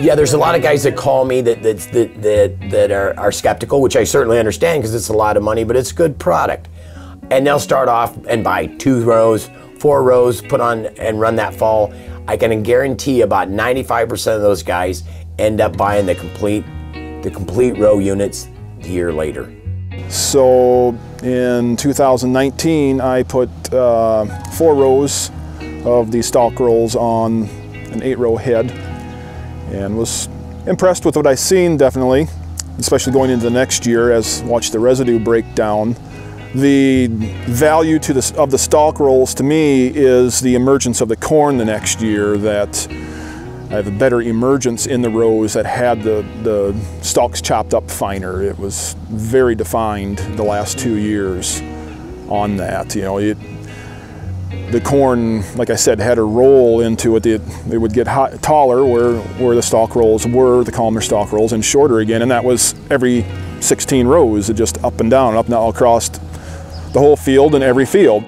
Yeah, there's a lot of guys that call me that that that that, that are, are skeptical, which I certainly understand because it's a lot of money, but it's a good product. And they'll start off and buy two rows, four rows, put on and run that fall. I can guarantee about 95% of those guys end up buying the complete the complete row units the year later. So in 2019, I put uh, four rows of the stalk rolls on an eight row head and was impressed with what I seen definitely, especially going into the next year as watch the residue break down. The value to the, of the stalk rolls to me is the emergence of the corn the next year that I have a better emergence in the rows that had the, the stalks chopped up finer. It was very defined the last two years on that. You know, it, the corn, like I said, had a roll into it. It, it would get hot, taller where, where the stalk rolls were, the Calmer stalk rolls, and shorter again. And that was every 16 rows, just up and down, up and down across the whole field and every field.